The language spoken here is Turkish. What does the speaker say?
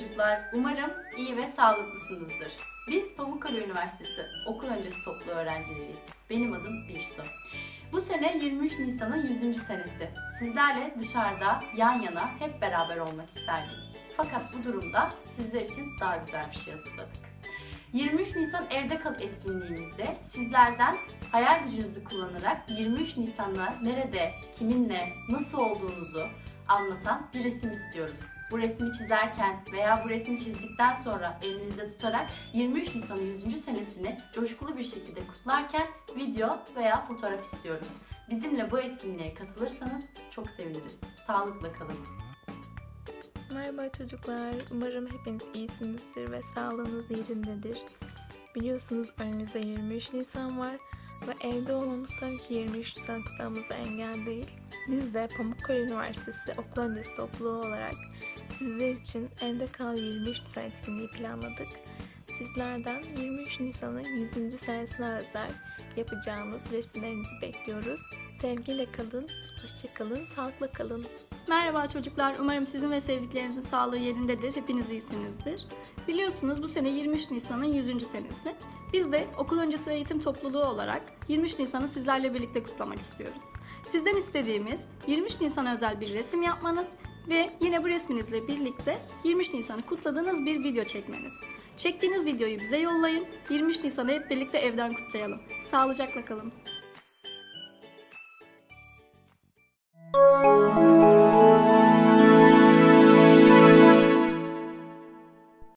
çocuklar. Umarım iyi ve sağlıklısınızdır. Biz Pamukkale Üniversitesi okul öncesi toplu öğrencileriyiz. Benim adım Birsu. Bu sene 23 Nisan'ın 100. senesi. Sizlerle dışarıda yan yana hep beraber olmak isterdim. Fakat bu durumda sizler için daha güzel bir şey hazırladık. 23 Nisan Evde Kal etkinliğimizde sizlerden hayal gücünüzü kullanarak 23 Nisan'la nerede, kiminle, nasıl olduğunuzu anlatan bir resim istiyoruz. Bu resmi çizerken veya bu resmi çizdikten sonra elinizde tutarak 23 Nisan'ın 100. senesini coşkulu bir şekilde kutlarken video veya fotoğraf istiyoruz. Bizimle bu etkinliğe katılırsanız çok seviniriz. Sağlıkla kalın. Merhaba çocuklar. Umarım hepiniz iyisinizdir ve sağlığınız yerindedir. Biliyorsunuz önümüzde 23 Nisan var ve evde olmamız tabii ki 23 Nisan kutlamamıza engel değil. Biz de Pamukkale Üniversitesi Okul Öncesi Topluluğu olarak sizler için Evde Kal 23 Nisan etkinliği planladık. Sizlerden 23 Nisan'ın 100. senesine özel yapacağımız resimlerinizi bekliyoruz. Sevgiyle kalın, hoşçakalın, sağlıkla kalın. Merhaba çocuklar. Umarım sizin ve sevdiklerinizin sağlığı yerindedir. Hepiniz iyisinizdir. Biliyorsunuz bu sene 23 Nisan'ın 100. senesi. Biz de okul öncesi eğitim topluluğu olarak 23 Nisan'ı sizlerle birlikte kutlamak istiyoruz. Sizden istediğimiz 23 Nisan'a özel bir resim yapmanız ve yine bu resminizle birlikte 23 Nisan'ı kutladığınız bir video çekmeniz. Çektiğiniz videoyu bize yollayın. 23 Nisan'ı hep birlikte evden kutlayalım. Sağlıcakla kalın.